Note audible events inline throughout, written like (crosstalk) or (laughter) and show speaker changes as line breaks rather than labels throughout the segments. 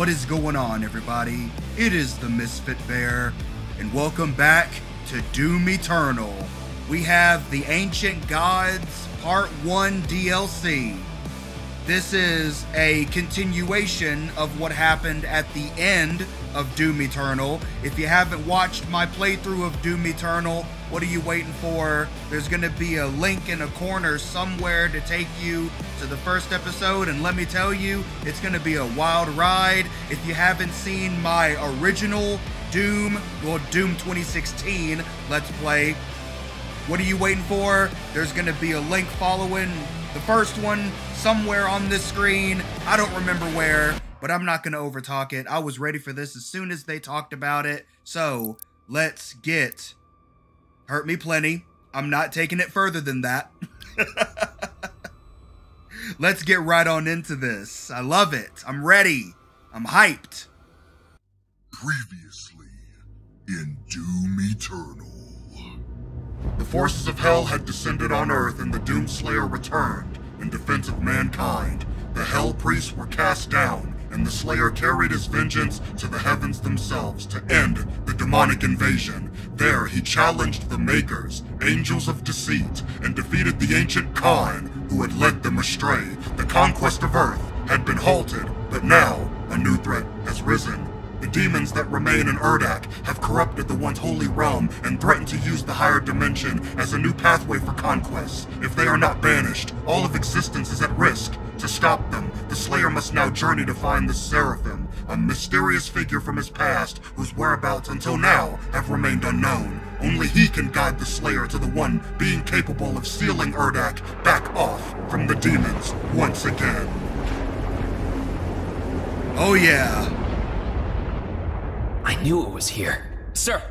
What is going on, everybody? It is the Misfit Bear, and welcome back to Doom Eternal. We have the Ancient Gods Part 1 DLC. This is a continuation of what happened at the end of Doom Eternal. If you haven't watched my playthrough of Doom Eternal, what are you waiting for? There's going to be a link in a corner somewhere to take you to the first episode, and let me tell you, it's going to be a wild ride. If you haven't seen my original Doom, well, Doom 2016 Let's Play, what are you waiting for? There's going to be a link following the first one somewhere on this screen. I don't remember where, but I'm not going to overtalk it. I was ready for this as soon as they talked about it. So let's get Hurt Me Plenty. I'm not taking it further than that. (laughs) let's get right on into this. I love it. I'm ready. I'm hyped.
Previously in Doom Eternal. The forces of hell had descended on Earth and the Doomslayer returned in defense of mankind. The Hell Priests were cast down, and the Slayer carried his vengeance to the heavens themselves to end the demonic invasion. There he challenged the Maykrs, Angels of Deceit, and defeated the ancient Khan, who had led them astray. The conquest of Earth had been halted, but now a new threat has risen. The demons that remain in Urdak have corrupted the once holy realm and threaten to use the higher dimension as a new pathway for conquest. If they are not banished, all of existence is at risk. To stop them, the Slayer must now journey to find the Seraphim, a mysterious figure from his past whose whereabouts until now have remained unknown. Only he can guide the Slayer to the one being capable of sealing Urdak back off from the demons once again.
Oh, yeah.
I knew it was here.
Sir,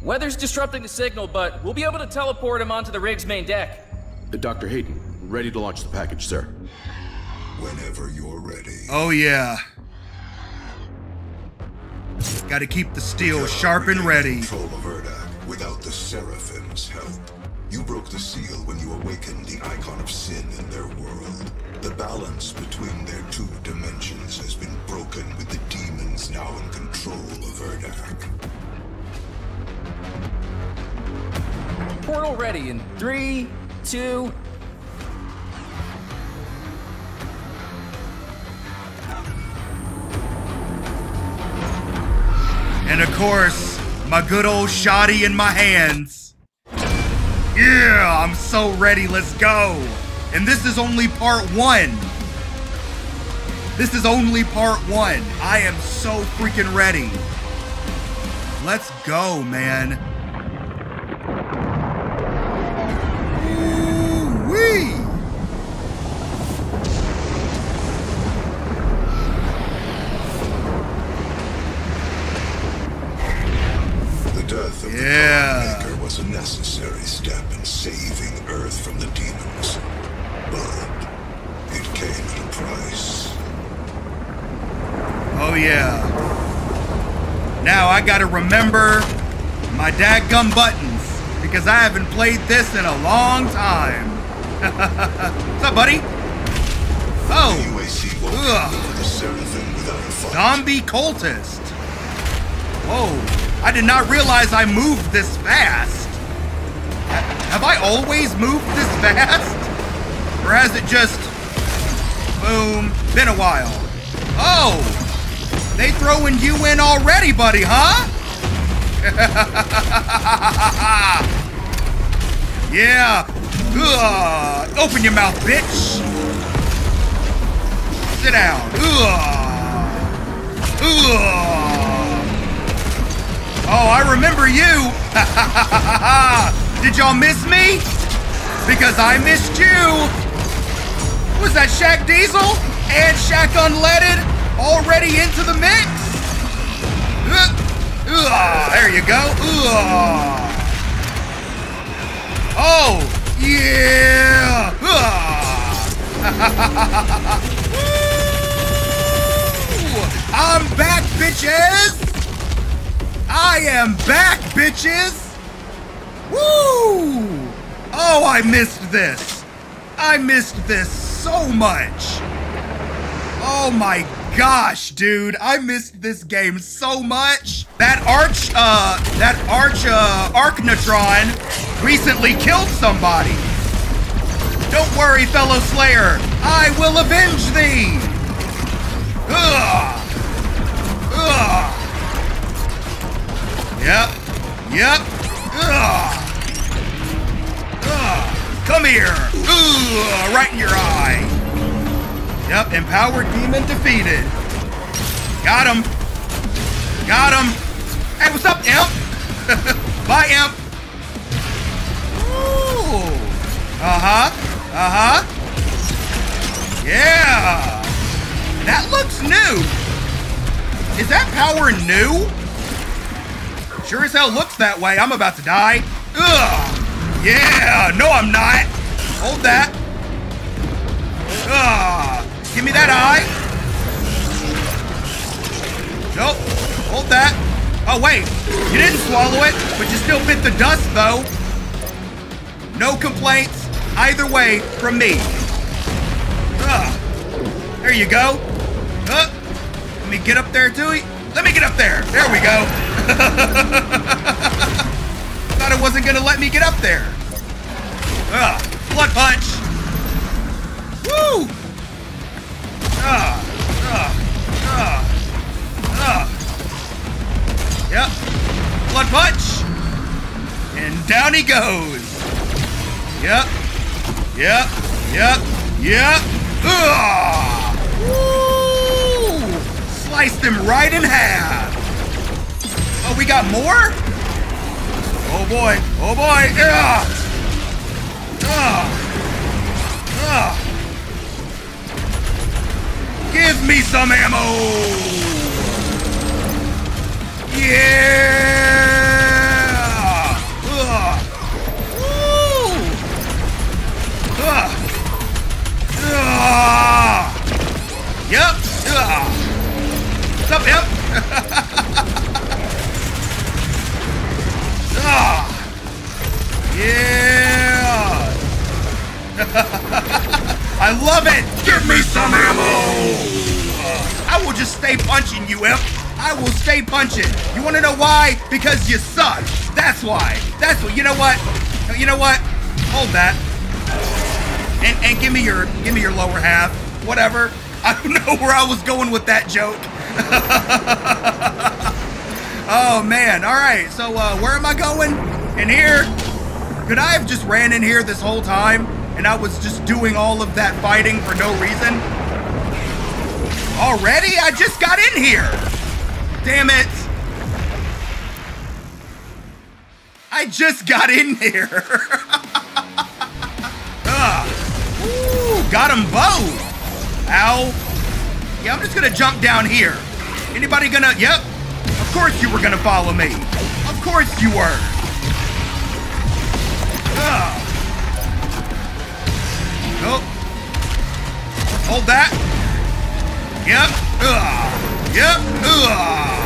weather's disrupting the signal, but we'll be able to teleport him onto the rig's main deck.
Uh, Dr. Hayden, ready to launch the package, sir.
Whenever you're ready.
Oh, yeah. Gotta keep the steel sharp and ready.
Control of Urdak without the Seraphim's help. You broke the seal when you awakened the icon of sin in their world. The balance between their two dimensions has been broken with the demons now in control of Urdak.
Portal ready in three, two.
And of course, my good old shoddy in my hands. Yeah, I'm so ready. Let's go. And this is only part one. This is only part one. I am so freaking ready. Let's go, man. Ooh-wee.
The death of
Yeah.
the Maykr was a necessary step in saving Earth from the demons.
Yeah. Now I gotta remember my dadgum buttons because I haven't played this in a long time. (laughs) What's up, buddy? Oh, Ugh. zombie cultist. Whoa, I did not realize I moved this fast. Have I always moved this fast? Or has it just, boom, been a while? Oh, they throwing you in already, buddy, huh? (laughs) yeah. Ugh. Open your mouth, bitch. Sit down. Ugh. Ugh. Oh, I remember you. (laughs) Did y'all miss me? Because I missed you. Was that Shaq Diesel and Shaq Unleaded already into the mix? Ugh. Ugh. There you go. Ugh. Oh, yeah. Woo! Uh. (laughs) I'm back, bitches. I am back, bitches. Woo! Oh, I missed this. I missed this so much. Oh my gosh, dude. I missed this game so much. That Arch, uh, that Arch, uh, Arachnotron recently killed somebody. Don't worry, fellow Slayer. I will avenge thee. Ugh. Ugh. Yep. Yep. Ugh. Ugh. Come here. Ugh. Right in your eye. Yep. Empowered demon defeated. Got him. Got him. Hey, what's up, Imp? (laughs) Bye, Imp. Ooh. Uh-huh. Uh-huh. Yeah. That looks new. Is that power new? Sure as hell looks that way. I'm about to die. Ugh. Yeah. No, I'm not. Hold that. Ugh. Give me that eye. Nope. Hold that. Oh, wait. You didn't swallow it, but you still bit the dust, though. No complaints either way from me. Ugh. There you go. Uh, let me get up there, Tui. Let me get up there. There we go. (laughs) Thought it wasn't gonna let me get up there. Ugh. Blood punch. Woo! He goes. Yep. Yep. Yep. Yep. Ugh. Woo! Right in half. Oh, we got more? Oh boy. Oh boy. Ugh. Ugh. Ugh. Give me some ammo. Yeah. Ugh. Yep. Ugh. What's up, Imp? Ugh. Yeah. (laughs) I love it. Give me some ammo. I will just stay punching you, Imp. I will stay punching. You want to know why? Because you suck. That's why. That's what. You know what? You know what? Hold that. And, and give me your give me your lower half. Whatever. I don't (laughs) know where I was going with that joke. (laughs) oh man. All right. So uh, where am I going? In here? Could I have just ran in here this whole time and I was just doing all of that fighting for no reason? Already? I just got in here. Damn it. I just got in here. (laughs) Got them both. Ow. Yeah, I'm just gonna jump down here. Anybody gonna, yep. Of course you were gonna follow me. Of course you were. Ah. Nope. Hold that. Yep. Ugh. Yep. Ugh.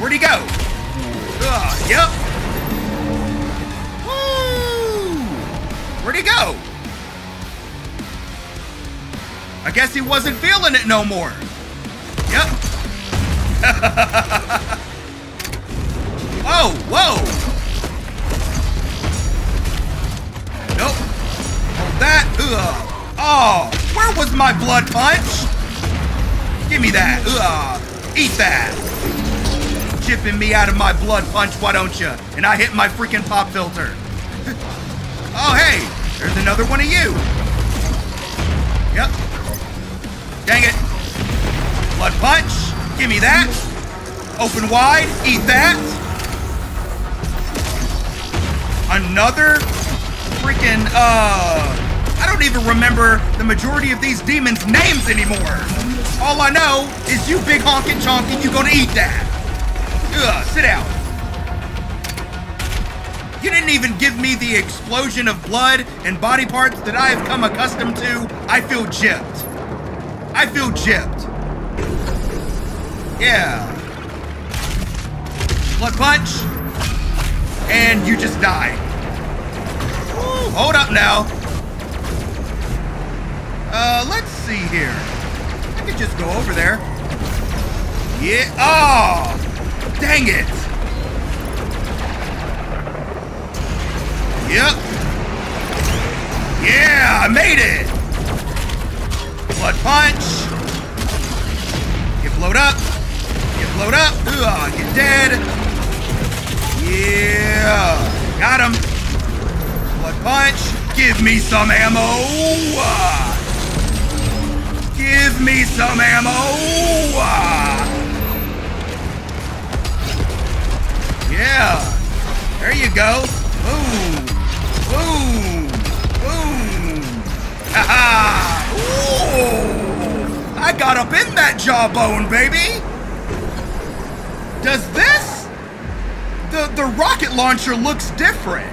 Where'd he go? Ugh. Yep. Go? I guess he wasn't feeling it no more. Yep. (laughs) oh, whoa. Nope. Hold that. Ugh. Oh, where was my blood punch? Give me that. Ugh. Eat that. Chipping me out of my blood punch, why don't you? And I hit my freaking pop filter. (laughs) oh, hey, there's another one of you. Yep. Dang it. Blood punch. Give me that. Open wide. Eat that. Another freaking, uh... I don't even remember the majority of these demons' names anymore. All I know is you big honkin' chonkin', you gonna eat that. Ugh, sit down. You didn't even give me the explosion of blood and body parts that I have come accustomed to. I feel gypped. I feel gypped. Yeah. Blood punch. And you just die. Ooh, hold up now. Uh, let's see here. I could just go over there. Yeah. Oh, dang it. Yep. Yeah, I made it. Blood punch. Get blowed up. Get blowed up. Ugh, get dead. Yeah. Got him. Blood punch. Give me some ammo. Give me some ammo. Yeah. There you go. Boom. Boom. Boom. Ha ha. Ooh. I got up in that jawbone, baby. Does this? The the rocket launcher looks different.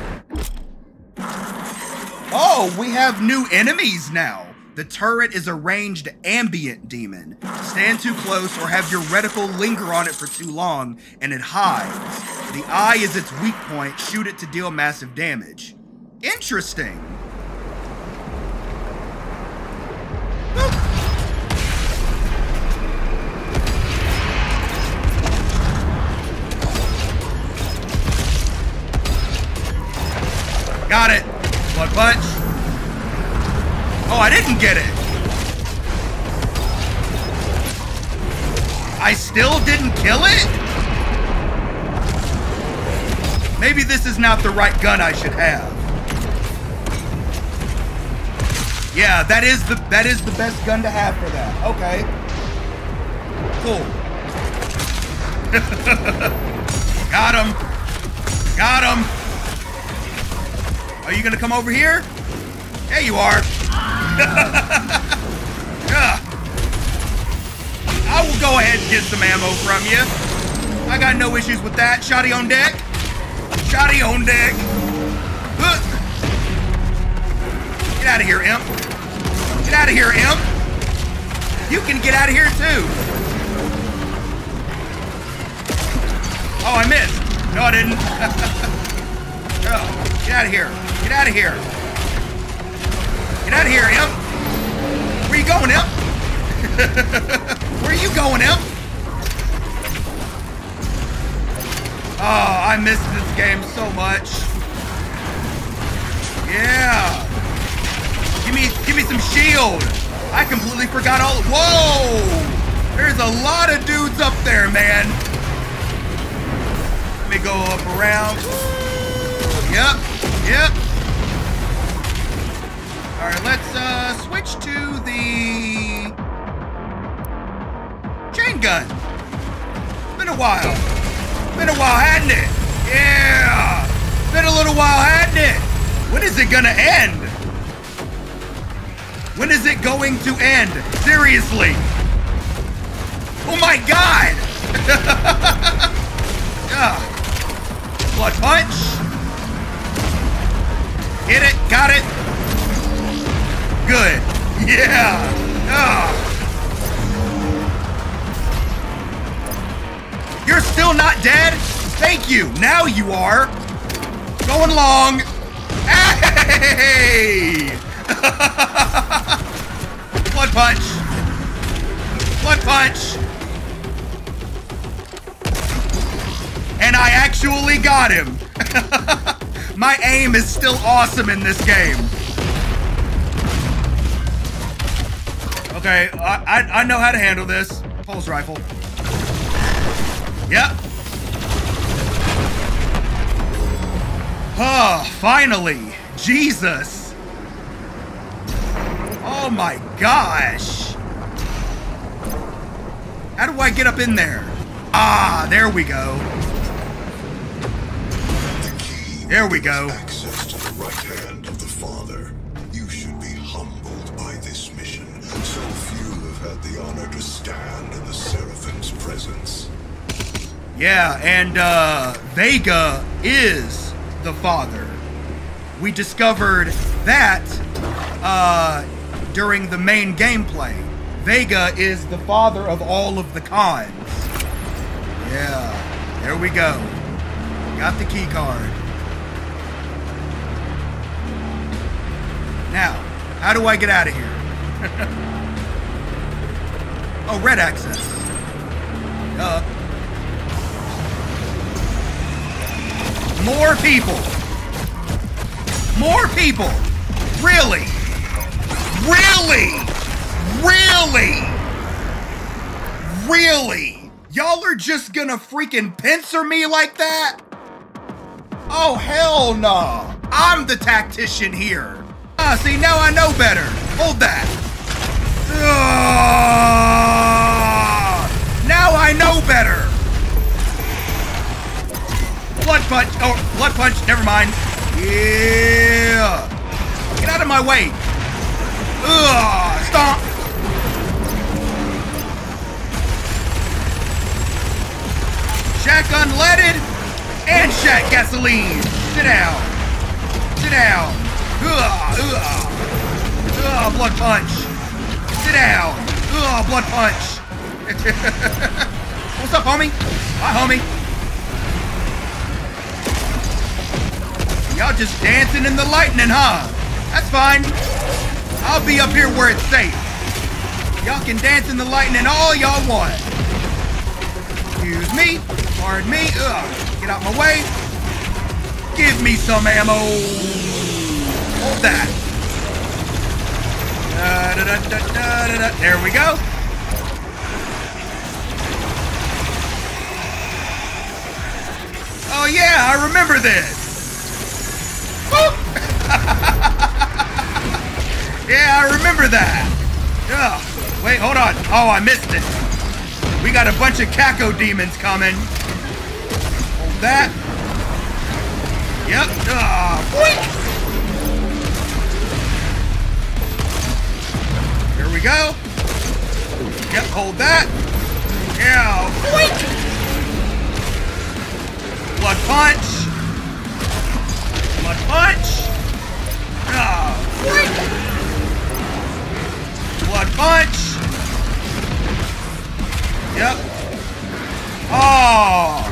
Oh, we have new enemies now. The turret is a ranged ambient demon. Stand too close or have your reticle linger on it for too long and it hides. The eye is its weak point. Shoot it to deal massive damage. Interesting. Got it. Blood punch. Oh, I didn't get it. I still didn't kill it? Maybe this is not the right gun I should have. Yeah, that is the that is the best gun to have for that. Okay. Cool. (laughs) Got him. Got him. Are you gonna come over here? Yeah, you are. (laughs) yeah. I will go ahead and get some ammo from you. I got no issues with that. Shotty on deck. Shotty on deck. Get out of here, imp. Get out of here, imp. You can get out of here too. Oh, I missed. No, I didn't. (laughs) oh, get out of here. Get out of here. Get out of here, imp. Where you going, imp? (laughs) Where are you going, imp? Oh, I missed this game so much. Yeah. Give me, give me some shield. I completely forgot all. Whoa! There's a lot of dudes up there, man. Let me go up around. Yep, yep. All right, let's uh, switch to the chain gun. Been a while. Been a while, hadn't it? Yeah. Been a little while, hadn't it? When is it gonna end? When is it going to end? Seriously. Oh my god. (laughs) yeah. Blood punch. Hit it. Got it. Good. Yeah. Ah. You're still not dead? Thank you. Now you are. Going long! Hey! (laughs) Blood punch. Blood punch. And I actually got him. (laughs) My aim is still awesome in this game. Okay, I, I, I know how to handle this. Pulse rifle. Yep. Oh, finally. Jesus. Oh my gosh. How do I get up in there? Ah, there we go. There we go.
Access to the right hand of the Father. You should be humbled by this mission. So few have had the honor to stand in the Seraphim's presence.
Yeah, and uh, Vega is the father. We discovered that uh, during the main gameplay. Vega is the father of all of the cons. Yeah, there we go. Got the key card. Now, how do I get out of here? (laughs) Oh, red access. Uh. More people. More people. Really? Really? Really? Really? Y'all are just gonna freaking pincer me like that? Oh, hell no. I'm the tactician here. Ah, see, now I know better. Hold that. Ah, now I know better. Blood punch. Oh, blood punch. Never mind. Yeah. Get out of my way. Ugh, stomp. Shaq unleaded and Shaq gasoline. Sit down. Sit down. Ugh, ugh. Ugh, blood punch. Sit down. Ugh, blood punch. (laughs) What's up, homie? Hi, homie. Y'all just dancing in the lightning, huh? That's fine. I'll be up here where it's safe. Y'all can dance in the lightning all y'all want. Excuse me. Pardon me. Ugh. Get out my way. Give me some ammo. Hold that. Da, da, da. There we go. Oh yeah, I remember this. (laughs) yeah, I remember that. Oh, wait, hold on. Oh, I missed it. We got a bunch of Cacodemons coming. Hold that. Yep. Ah, Here we go. Yep, hold that. Yeah. Blood punch. Blood punch. Ah. Blood punch. Yep. Oh.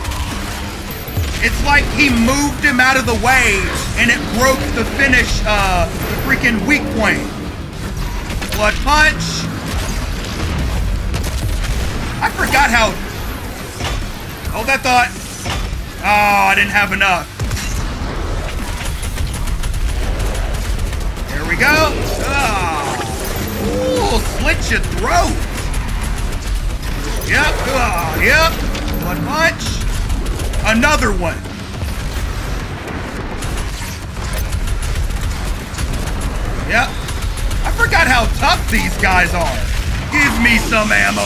It's like he moved him out of the way and it broke the finish, uh, the freaking weak point. Blood punch. I forgot how. Hold that thought. Oh, I didn't have enough. There we go. Slit your throat. Yep. Ah, yep. Blood punch. Another one. Yep. I forgot how tough these guys are. Give me some ammo.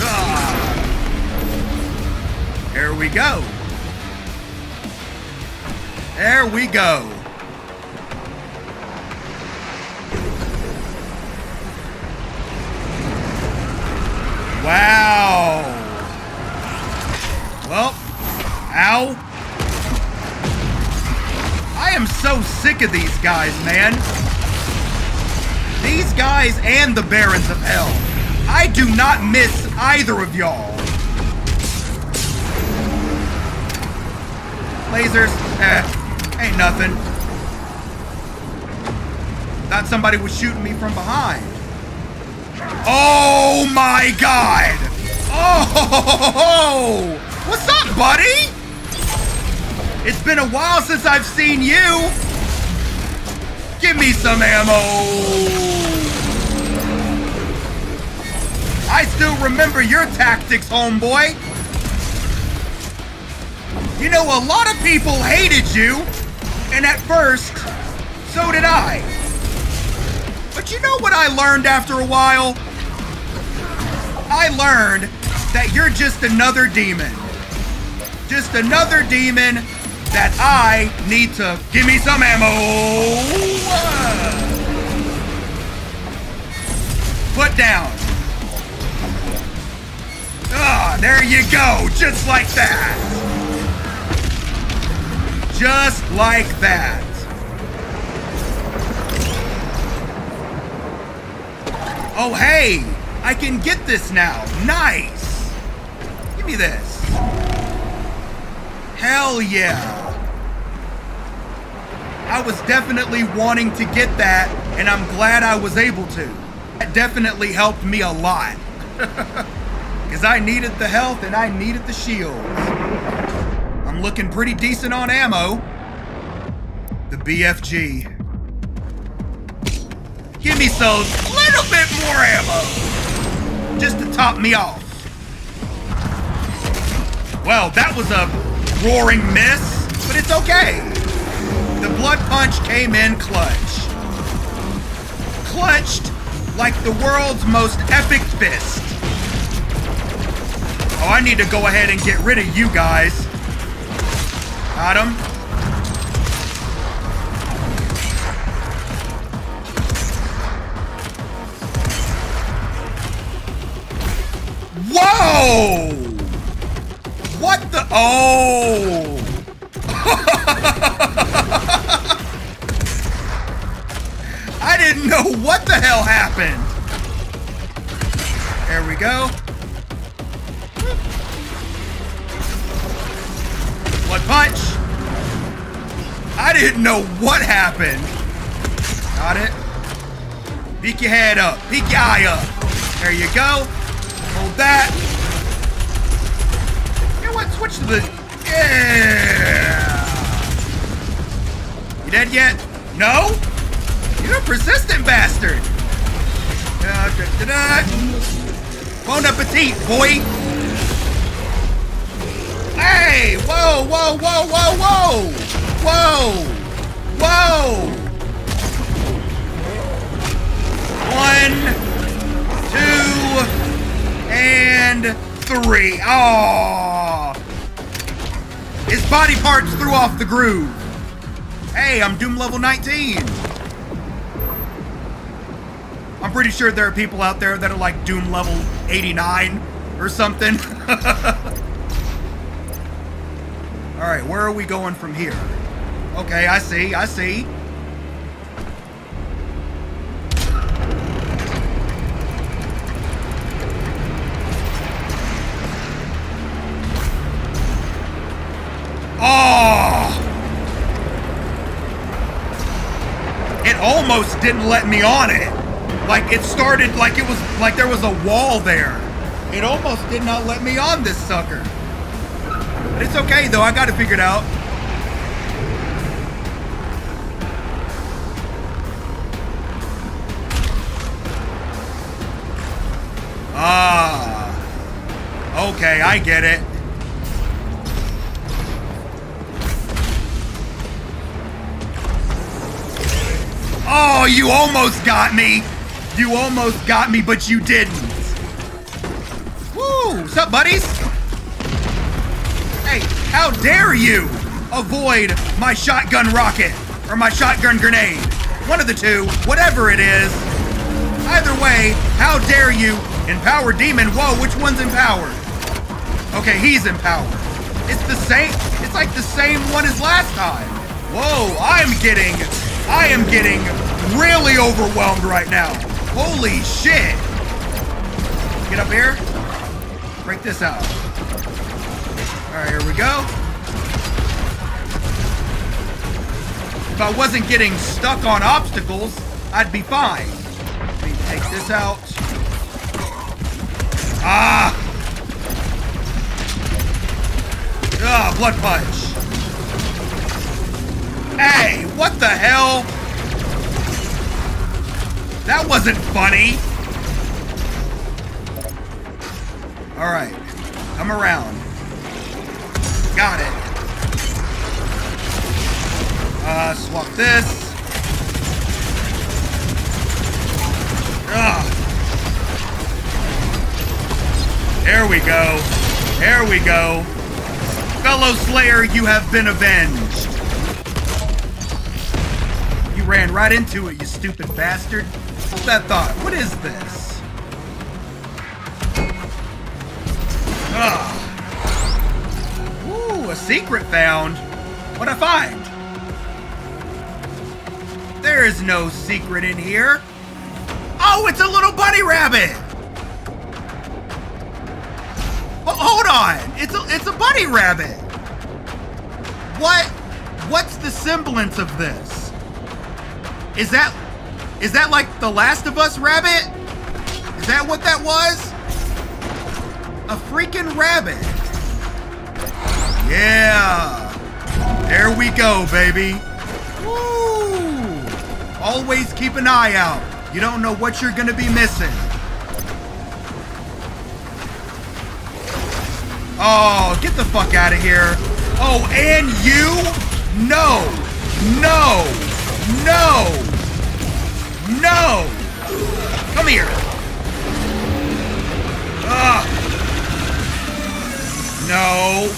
Ah. There we go. There we go. Wow. Well, ow. I am so sick of these guys, man. These guys and the Barons of Hell. I do not miss either of y'all. Lasers, eh, ain't nothing. Thought somebody was shooting me from behind. Oh my god! Oh! What's up, buddy? It's been a while since I've seen you. Give me some ammo. I still remember your tactics, homeboy. You know, a lot of people hated you, and at first, so did I. But you know what I learned after a while? I learned that you're just another demon. Just another demon that I need to give me some ammo. Put down. Ah, there you go. Just like that. Just like that. Oh, hey, I can get this now. Nice. Give me this. Hell yeah. I was definitely wanting to get that, and I'm glad I was able to. That definitely helped me a lot. (laughs) Because I needed the health and I needed the shields. I'm looking pretty decent on ammo. The BFG. Give me some little bit more ammo. Just to top me off. Well, that was a roaring miss, but it's okay. Blood punch came in clutch. Clutched like the world's most epic fist. Oh, I need to go ahead and get rid of you guys. Got him. Whoa! What the? Oh! (laughs) I didn't know what the hell happened. There we go. Blood punch. I didn't know what happened. Got it. Peek your head up. Peek your eye up. There you go. Hold that. You know what? Switch to the... Yeah. You dead yet? No? You're a persistent bastard. Da, da, da, da. Bon appetit, boy. Hey! Whoa, whoa, whoa, whoa, whoa! Whoa! Whoa! One, two, and three. Oh! His body parts threw off the groove. Hey, I'm Doom level 19. I'm pretty sure there are people out there that are like Doom level 89 or something. (laughs) All right, where are we going from here? Okay, I see, I see. Oh! It almost didn't let me on it. Like it started like it was like there was a wall there. It almost did not let me on this sucker. But it's okay though, I got it figured out. Ah. Okay, I get it. Oh, you almost got me. You almost got me, but you didn't. Woo! What's up, buddies? Hey, how dare you avoid my shotgun rocket or my shotgun grenade? One of the two, whatever it is. Either way, how dare you empower demon? Whoa, which one's empowered? Okay, he's empowered. It's the same, it's like the same one as last time. Whoa, I'm getting, I am getting really overwhelmed right now. Holy shit. Get up here. Break this out. All right, here we go. If I wasn't getting stuck on obstacles, I'd be fine. Let me take this out. Ah! Ah, blood punch. Hey, what the hell? That wasn't funny. All right, come around. Got it. Uh, swap this. Ugh. There we go. There we go. Fellow Slayer, you have been avenged. You ran right into it, you stupid bastard. Hold that thought. What is this? Ugh. Ooh, a secret found. What'd I find? There is no secret in here. Oh, it's a little bunny rabbit. Oh, hold on. It's a it's a bunny rabbit. What? What's the semblance of this? Is that Is that like the Last of Us rabbit? Is that what that was? A freaking rabbit. Yeah. There we go, baby. Woo! Always keep an eye out. You don't know what you're gonna be missing. Oh, get the fuck out of here. Oh, and you? No. No. No. No. Come here. Ugh. No.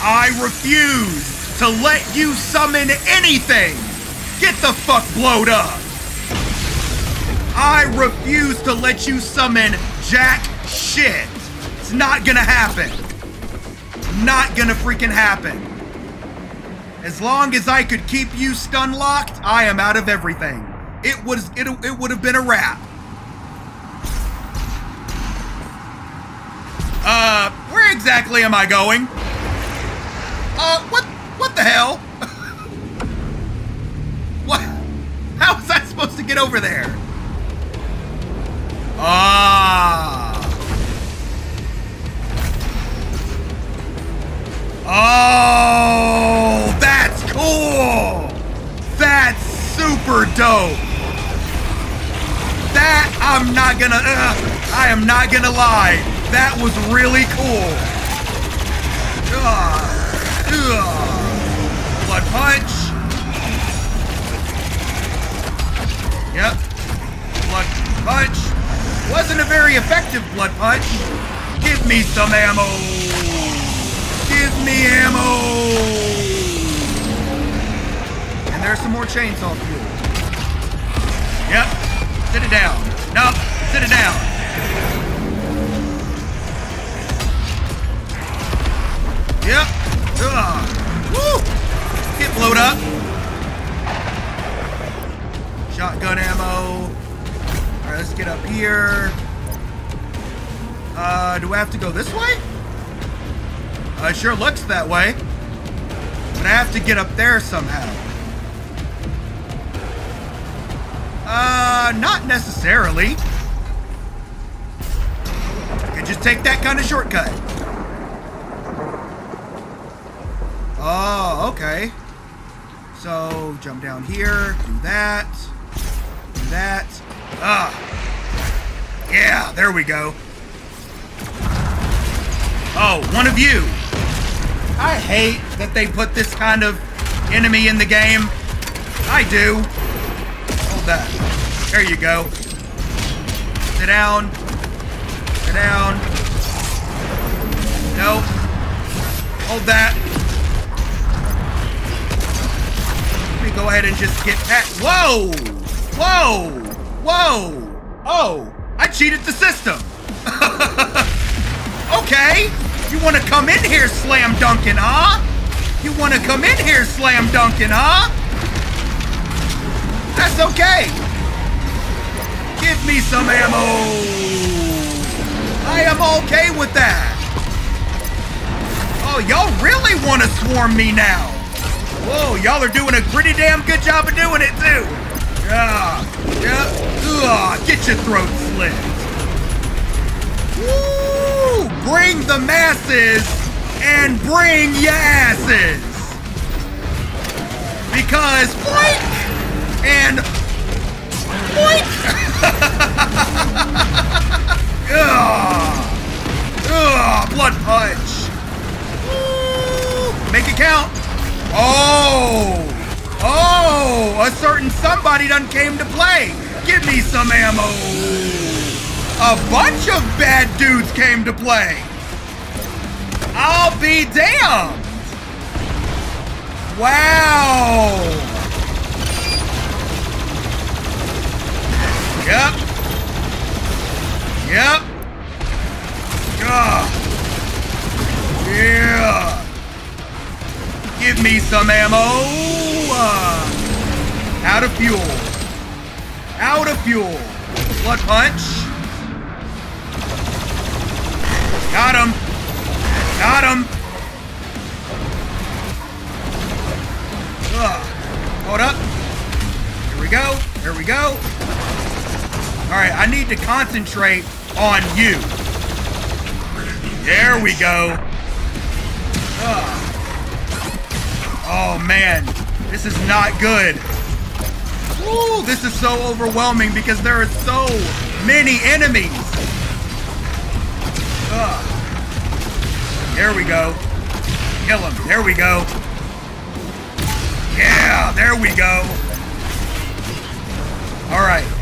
I refuse to let you summon anything. Get the fuck blowed up. I refuse to let you summon jack shit. It's not gonna happen. Not gonna freaking happen. As long as I could keep you stun locked, I am out of everything. It was it, it would have been a wrap. Uh, where exactly am I going? Uh, what what the hell? (laughs) what? How was I supposed to get over there? Ah. Oh, that's cool. That's super dope. That I'm not gonna. Uh, I am not gonna lie. That was really cool. Uh, uh, blood punch. Yep. Blood punch. Wasn't a very effective blood punch. Give me some ammo. Give me ammo. And there's some more chainsaw fuel. Yep. Sit it down. Nope. Sit it down. Yep. Ugh. Woo. Get blowed up. Shotgun ammo. All right, let's get up here. Uh, do I have to go this way? Uh, it sure looks that way. But I have to get up there somehow. Uh, not necessarily. I could just take that kind of shortcut. Oh, okay. So, jump down here, do that, do that. Ah. Yeah, there we go. Oh, one of you. I hate that they put this kind of enemy in the game. I do. Hold that. There you go. Sit down. Sit down. No. Hold that. Let me go ahead and just get that. Whoa! Whoa! Whoa! Oh, I cheated the system. (laughs) okay. You want to come in here slam dunking, huh? You want to come in here slam dunking, huh? That's okay. Give me some ammo. I am okay with that. Oh, y'all really want to swarm me now. Whoa, y'all are doing a pretty damn good job of doing it, too. Yeah, yeah. Ugh, get your throat slit. Woo! Bring the masses and bring your asses. Because and boink. Ugh. Ugh, blood punch. Woo! Make it count. Oh. Oh, a certain somebody done came to play. Give me some ammo. A bunch of bad dudes came to play. I'll be damned. Wow. Yep. Yep. Ugh. Yeah. Give me some ammo. Uh, out of fuel. Out of fuel. Blood punch. Got him. Got him. Ugh. Hold up. Here we go. Here we go. All right, I need to concentrate on you. There we go. Ugh. Oh man, this is not good. Ooh, this is so overwhelming because there are so many enemies. Ugh. There we go. Kill him. There we go. Yeah, there we go. All right.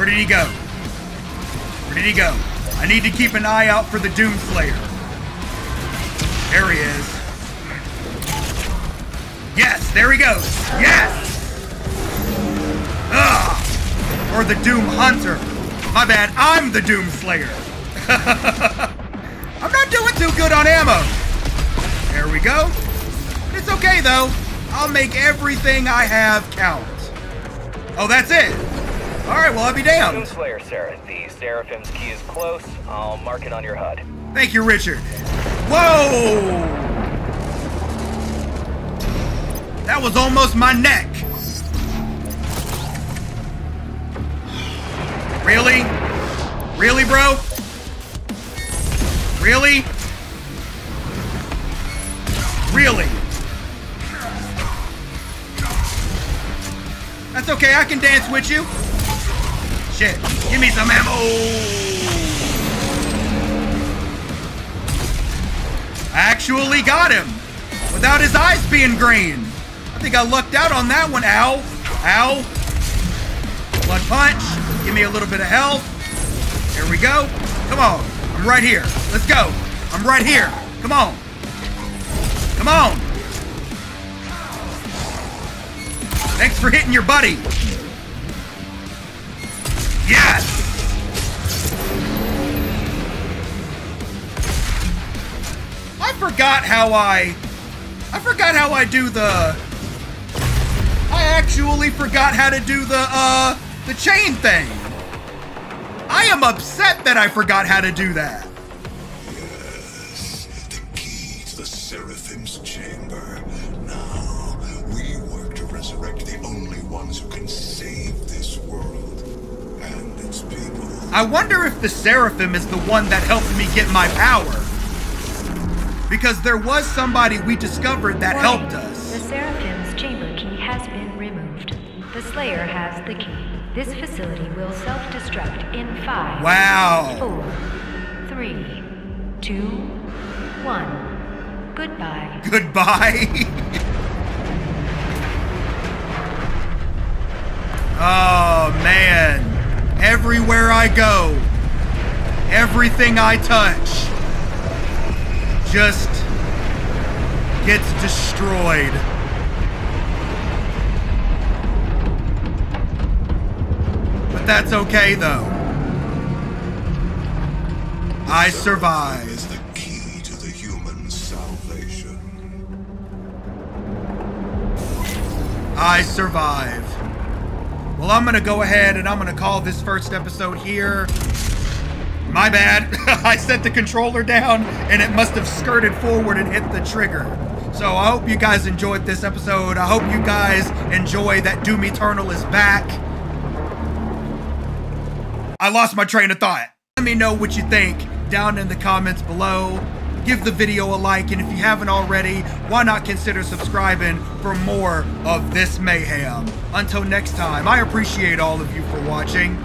Where did he go? Where did he go? I need to keep an eye out for the Doomslayer. There he is. Yes, there he goes. Yes! Ugh! Or the Doom Hunter. My bad, I'm the Doom Slayer. (laughs) I'm not doing too good on ammo. There we go. It's okay though. I'll make everything I have count. Oh, that's it. All right, well, I'll be damned.
Doomslayer, sir. The Seraphim's key is close. I'll mark it on your HUD.
Thank you, Richard. Whoa! That was almost my neck. Really? Really, bro? Really? Really? That's okay, I can dance with you. Shit, give me some ammo. Actually got him without his eyes being green. I think I lucked out on that one. Ow. Ow. Blood punch. Give me a little bit of health. Here we go. Come on. I'm right here. Let's go. I'm right here. Come on. Come on. Thanks for hitting your buddy. Yes. I forgot how I... I forgot how I do the... I actually forgot how to do the, uh, the chain thing. I am upset that I forgot how to do that.
Yes, the key to the Seraphim's chamber. Now, we work to resurrect the only ones who can save this world.
I wonder if the Seraphim is the one that helped me get my power. Because there was somebody we discovered that
Warning.
helped us.
The Seraphim's chamber key has been removed. The Slayer has the key. This facility will self-destruct in five,
Wow.
four, three, two, one. Goodbye.
Goodbye. (laughs) oh, man. Everywhere I go, everything I touch just gets destroyed. But that's okay, though. I survived.
Is the key to the human salvation.
I survive. Well, I'm gonna go ahead and I'm gonna call this first episode here. My bad. (laughs) I set the controller down and it must have skirted forward and hit the trigger. So I hope you guys enjoyed this episode. I hope you guys enjoy that Doom Eternal is back. I lost my train of thought. Let me know what you think down in the comments below. Give the video a like, and if you haven't already, why not consider subscribing for more of this mayhem? Until next time, I appreciate all of you for watching.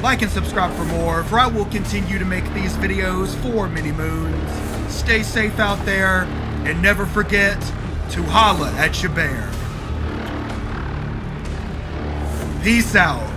Like and subscribe for more, for I will continue to make these videos for many moons. Stay safe out there, and never forget to holla at your bear. Peace out.